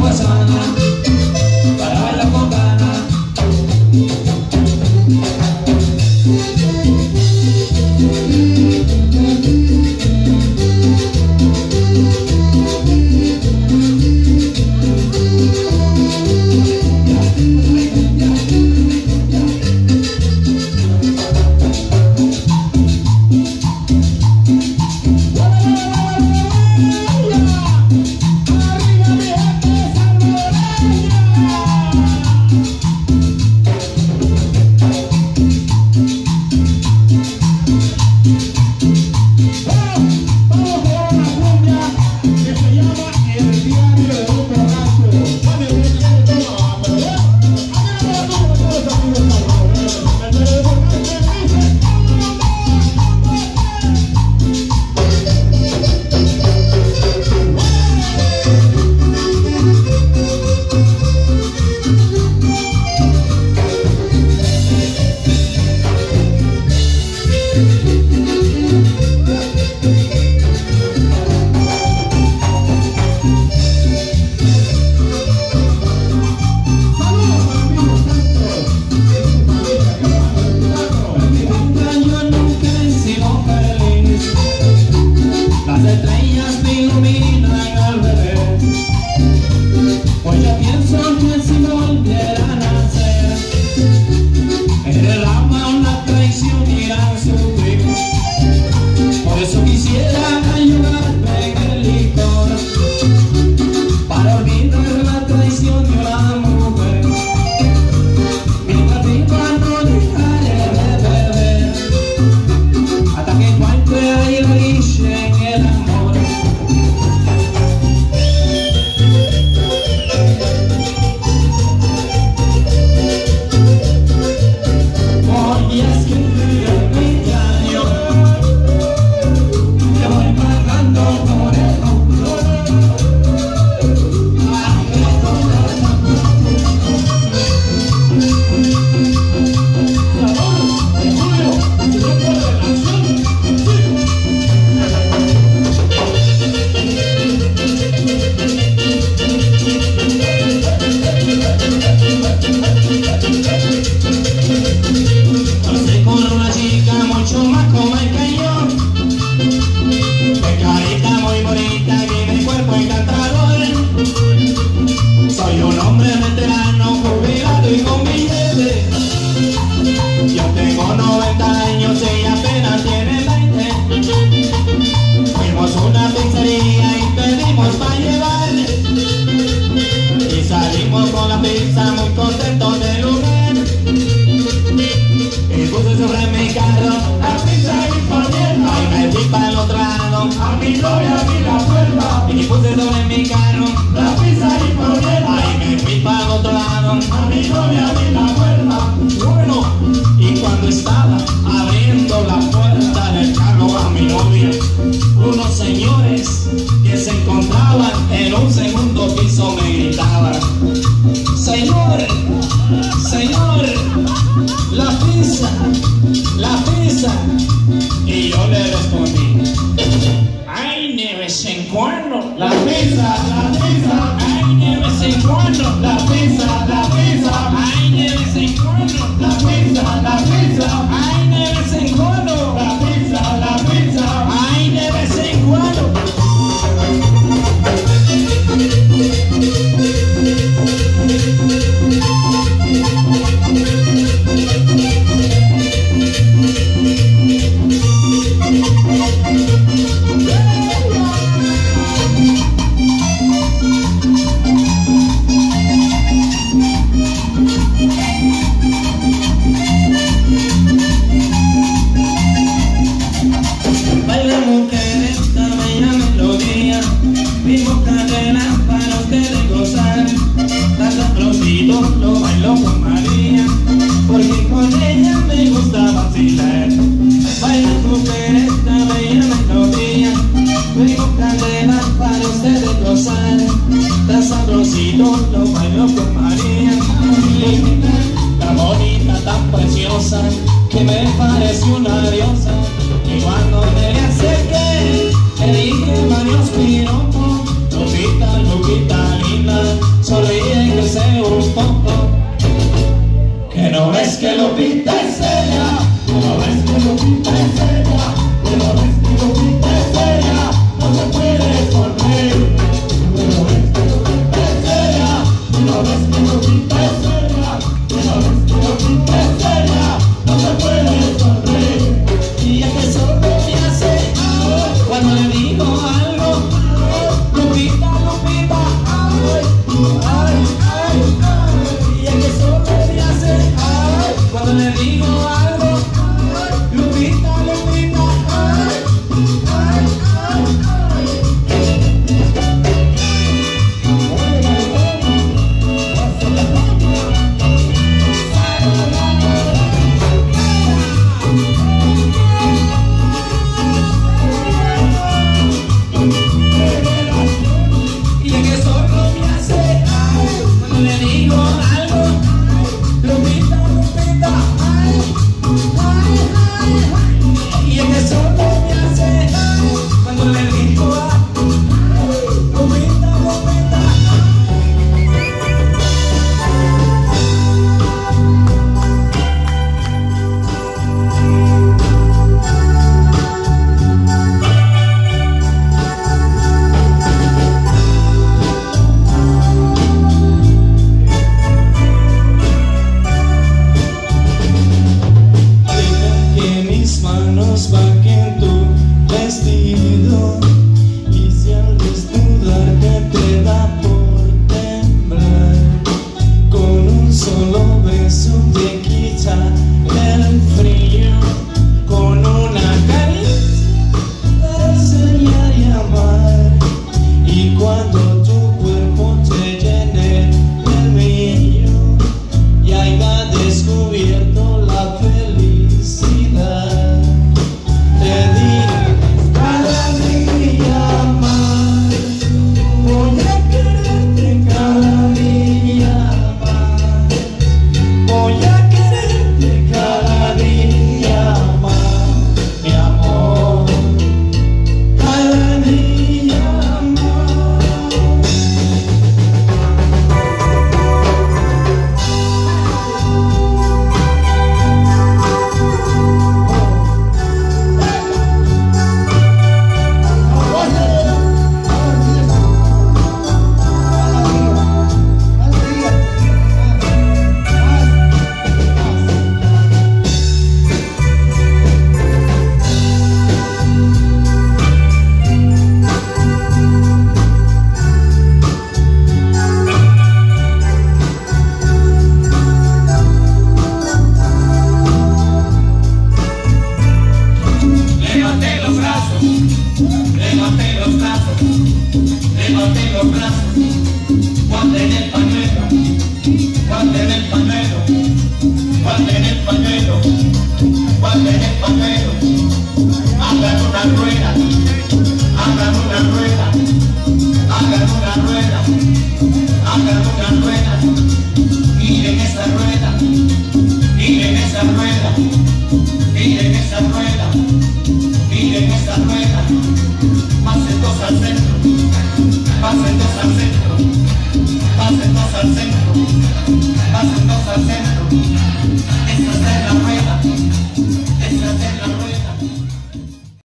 Ramazana le digo